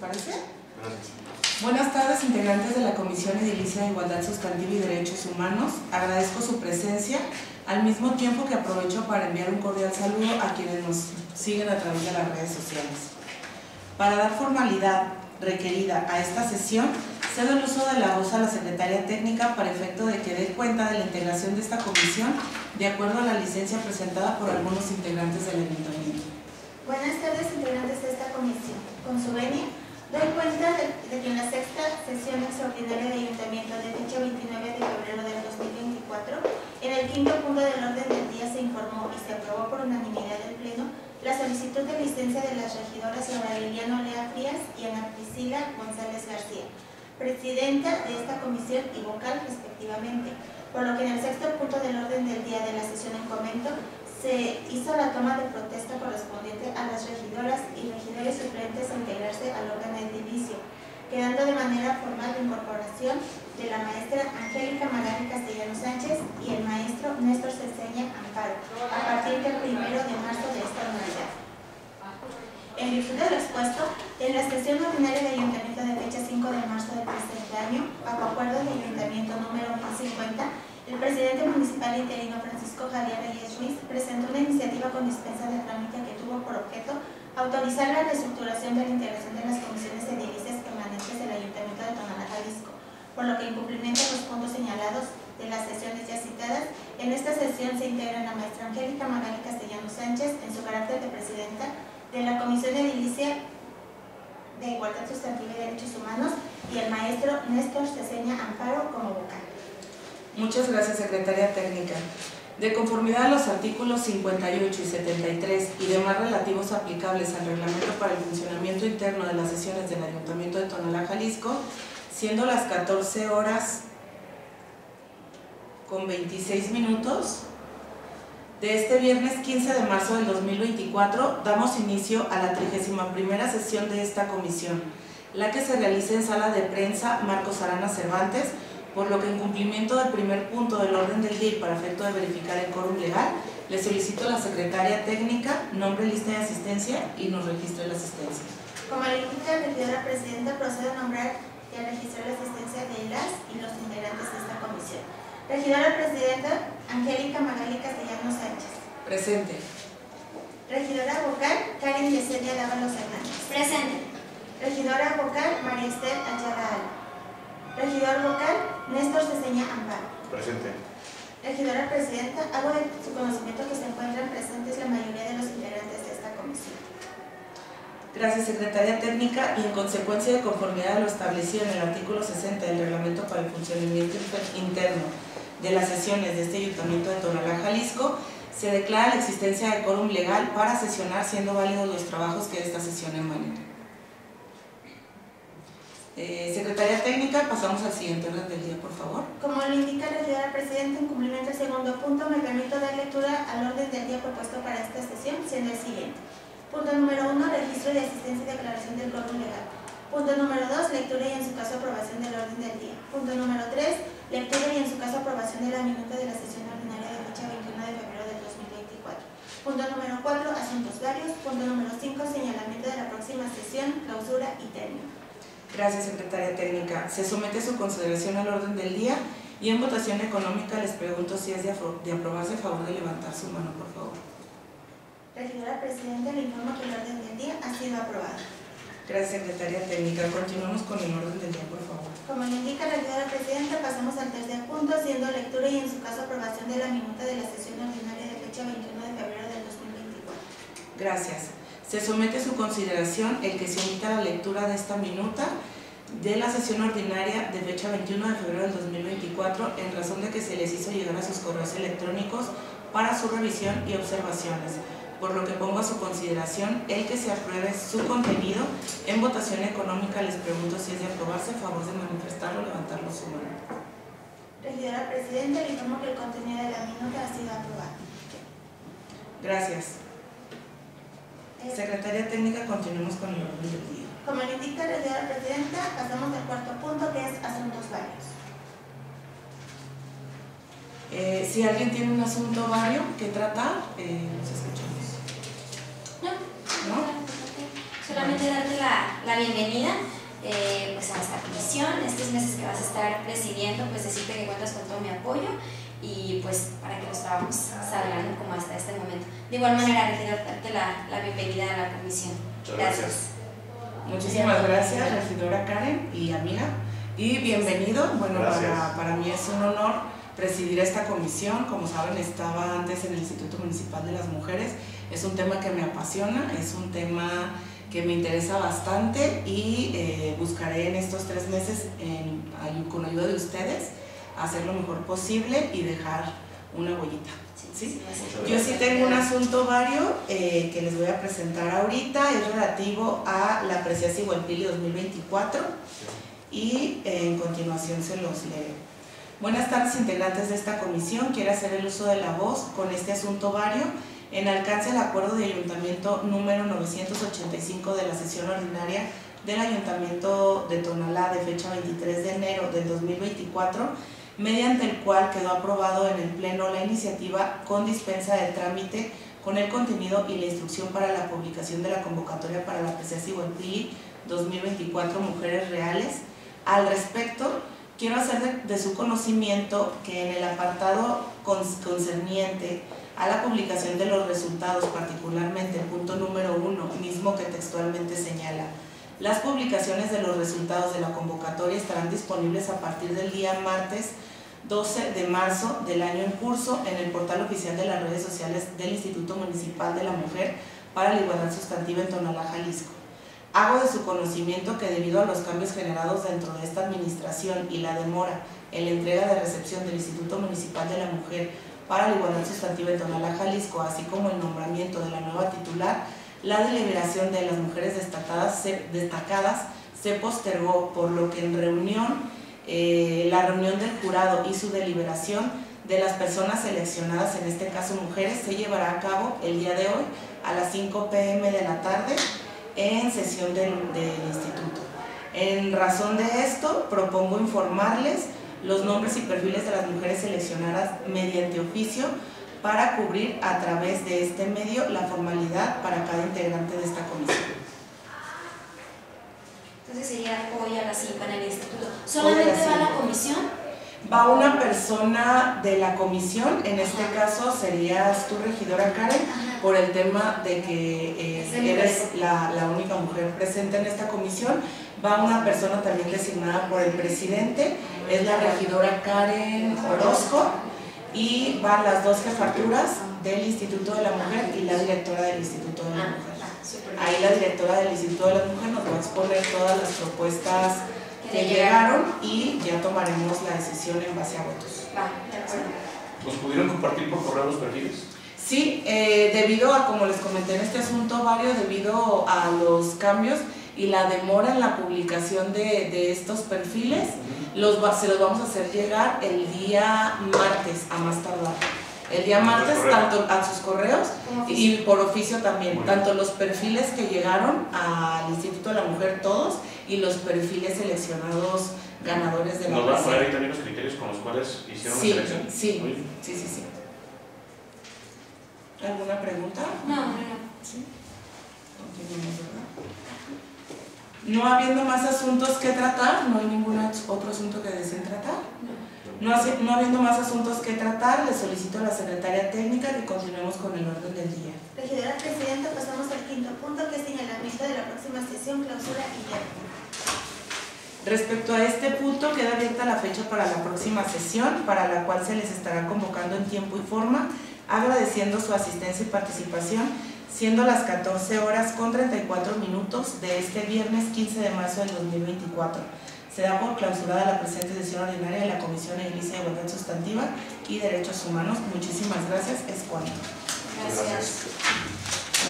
parece? Gracias. Buenas tardes, integrantes de la Comisión Edilicia de Igualdad Sustantiva y Derechos Humanos. Agradezco su presencia, al mismo tiempo que aprovecho para enviar un cordial saludo a quienes nos siguen a través de las redes sociales. Para dar formalidad requerida a esta sesión, cedo el uso de la voz a la Secretaria Técnica para efecto de que dé cuenta de la integración de esta comisión de acuerdo a la licencia presentada por algunos integrantes del Ayuntamiento. Buenas tardes, integrantes de esta comisión. Con su venia, doy cuenta de, que en la sexta sesión extraordinaria de Ayuntamiento de fecha 29 de febrero del 2024, en el quinto punto del orden del día se informó y se aprobó por unanimidad del Pleno la solicitud de licencia de las regidoras Laura Liliano Lea Frías y Ana Priscila González García, presidenta de esta comisión y vocal respectivamente, por lo que en el sexto punto del orden del día de la sesión en comento se hizo la toma de protesta correspondiente a las regidoras y regidores suplentes a integrarse al órgano edilicio, quedando de manera formal la incorporación de la maestra Angélica Magali Castellano Sánchez y el maestro Néstor Ceseña Amparo, a partir del primero de marzo de esta unidad. En virtud de lo expuesto, en la sesión ordinaria de Ayuntamiento de fecha 5 de marzo del presente año, bajo acuerdo de Ayuntamiento número 1050, el presidente municipal interino Francisco Javier Reyes Ruiz presentó una iniciativa con dispensa de trámite que tuvo por objeto autorizar la reestructuración de la integración de las comisiones edilicias permanentes del Ayuntamiento de Tonalá, Jalisco, por lo que en cumplimiento de los puntos señalados de las sesiones ya citadas, en esta sesión se integran la maestra Angélica Magali Castellano Sánchez en su carácter de presidenta de la Comisión Edilicia de Igualdad Sustantiva y Derechos Humanos y el maestro Néstor Ceseña Amparo como vocal. Muchas gracias, Secretaria Técnica. De conformidad a los artículos 58 y 73 y demás relativos aplicables al reglamento para el funcionamiento interno de las sesiones del Ayuntamiento de Tonalá, Jalisco, siendo las 14 horas con 26 minutos de este viernes 15 de marzo del 2024, damos inicio a la 31 sesión de esta comisión, la que se realiza en sala de prensa Marcos Arana Cervantes, por lo que en cumplimiento del primer punto del orden del día y para efecto de verificar el quórum legal, le solicito a la secretaria técnica nombre lista de asistencia y nos registre la asistencia. Como le indica la regidora presidenta, procedo a nombrar y a registrar la asistencia de las y los integrantes de esta comisión. Regidora presidenta, Angélica Magali Castellano Sánchez. Presente. Regidora vocal, Karen Yesenia Dávalos Hernández. Presente. Regidora vocal, María Esther Ayala Alba. Regidor vocal, Néstor Ceseña Amparo. Presente. Regidora presidenta, hago de su conocimiento que se encuentran presentes la mayoría de los integrantes de esta comisión. Gracias, Secretaria Técnica, y en consecuencia de conformidad a lo establecido en el artículo 60 del Reglamento para el Funcionamiento Interno de las sesiones de este Ayuntamiento de Tonalá, Jalisco, se declara la existencia de quórum legal para sesionar siendo válidos los trabajos que de esta sesión emanen. Eh, Secretaria Técnica, pasamos al siguiente orden del día, por favor. Como lo indica la regidora presidenta, en cumplimiento del segundo punto, me permito dar lectura al orden del día propuesto para esta sesión, siendo el siguiente. Punto número uno, registro de asistencia y declaración del quórum legal. Punto número dos, lectura y en su caso aprobación del orden del día. Punto número tres, lectura y en su caso aprobación de la minuta de la sesión ordinaria de fecha 21 de febrero del 2024. Punto número cuatro, asuntos varios. Punto número cinco, señalamiento de la próxima sesión, clausura y término. Gracias, Secretaria Técnica. Se somete a su consideración al orden del día y en votación económica les pregunto si es de, de aprobarse a favor de levantar su mano, por favor. Regidora Presidenta, le informo que el orden del día ha sido aprobado. Gracias, Secretaria Técnica. Continuamos con el orden del día, por favor. Como le indica la regidora Presidenta, pasamos al tercer punto, siendo lectura y en su caso aprobación de la minuta de la sesión ordinaria de fecha 21 de febrero del 2024. Gracias. Se somete a su consideración el que se omita la lectura de esta minuta de la sesión ordinaria de fecha 21 de febrero del 2024 en razón de que se les hizo llegar a sus correos electrónicos para su revisión y observaciones, por lo que pongo a su consideración el que se apruebe su contenido. En votación económica les pregunto si es de aprobarse, a favor de manifestarlo, levantarlo su mano. Regidora Presidenta, le informo que el contenido de la minuta ha sido aprobado. Gracias. Secretaria Técnica, continuemos con el orden del día. Como le indica la regidora Presidenta, pasamos al cuarto punto, que es asuntos varios. Eh, si alguien tiene un asunto vario que tratar, eh, nos escuchamos. No. ¿No? Solamente darte la, la bienvenida eh, pues a esta comisión, estos meses que vas a estar presidiendo, pues decirte que cuentas con todo mi apoyo y pues para que los trabajos salgan como hasta este momento. De igual manera, regidor, darte la, la bienvenida a la comisión. Muchas gracias. Muchísimas gracias, regidora Karen y amiga. Y bienvenido. Bueno, para, para mí es un honor presidir esta comisión. Como saben, estaba antes en el Instituto Municipal de las Mujeres. Es un tema que me apasiona, es un tema que me interesa bastante y eh, buscaré en estos tres meses, en, con ayuda de ustedes, hacer lo mejor posible y dejar una huellita. ¿sí? Yo sí tengo un asunto vario eh, que les voy a presentar ahorita, es relativo a la Preciación Igualpili 2024 y eh, en continuación se los leo. Buenas tardes integrantes de esta comisión, quiero hacer el uso de la voz con este asunto vario en alcance del acuerdo de ayuntamiento número 985 de la sesión ordinaria del Ayuntamiento de Tonalá de fecha 23 de enero del 2024, mediante el cual quedó aprobado en el Pleno la iniciativa con dispensa de trámite con el contenido y la instrucción para la publicación de la convocatoria para la PCS Igualpili 2024 Mujeres Reales. Al respecto, quiero hacer de, su conocimiento que en el apartado concerniente a la publicación de los resultados, particularmente el punto número uno, mismo que textualmente señala, las publicaciones de los resultados de la convocatoria estarán disponibles a partir del día martes 12 de marzo del año en curso en el portal oficial de las redes sociales del Instituto Municipal de la Mujer para la Igualdad Sustantiva en Tonalá, Jalisco. Hago de su conocimiento que debido a los cambios generados dentro de esta administración y la demora en la entrega de recepción del Instituto Municipal de la Mujer para la Igualdad Sustantiva en Tonalá, Jalisco, así como el nombramiento de la nueva titular, la deliberación de las mujeres destacadas se, postergó, por lo que en reunión, eh, la reunión del jurado y su deliberación de las personas seleccionadas, en este caso mujeres, se llevará a cabo el día de hoy a las 5 pm de la tarde en sesión del, del instituto. En razón de esto, propongo informarles los nombres y perfiles de las mujeres seleccionadas mediante oficio para cubrir a través de este medio la formalidad para cada integrante de esta comisión. Entonces sería hoy a las 5 en el instituto. ¿Solamente va la comisión? Va una persona de la comisión, en este caso serías tu regidora Karen, por el tema de que eh, eres la, la única mujer presente en esta comisión. Va una persona también designada por el presidente, es la regidora Karen Orozco, y van las dos jefaturas del Instituto de la Mujer y la directora del Instituto de la Ah, Mujer. bien. Ahí la directora del Instituto de la Mujer nos va a exponer todas las propuestas Que que le llegaron y ya tomaremos la decisión en base a votos. ¿Nos pudieron compartir por correo los perfiles? Sí, eh, debido a, como les comenté en este asunto, varios, debido a los cambios y la demora en la publicación de, de estos perfiles, los, va- se los vamos a hacer llegar el día martes, a más tardar. El día martes, tanto a sus correos y por oficio también, tanto los perfiles que llegaron al Instituto de la Mujer, todos, y los perfiles seleccionados ganadores de la ¿Nos van a poner ahí también los criterios con los cuales hicieron Sí, la selección? sí. Sí, sí, sí. ¿Alguna pregunta? No, no, no. Sí. Continuemos, ¿verdad? No habiendo más asuntos que tratar, no hay ningún otro asunto que deseen tratar. No, no habiendo más asuntos que tratar, le solicito a la secretaria técnica que continuemos con el orden del día. Regidora Presidenta, pasamos al quinto punto, que es señalamiento de la próxima sesión, clausura y diálogo. Respecto a este punto, queda abierta la fecha para la próxima sesión, para la cual se les estará convocando en tiempo y forma, agradeciendo su asistencia y participación, siendo las 14 horas con 34 minutos de este viernes 15 de marzo del 2024. Se da por clausurada la presente sesión ordinaria de la Comisión Edilicia de Igualdad Sustantiva y Derechos Humanos. Muchísimas gracias. Es cuanto. Gracias.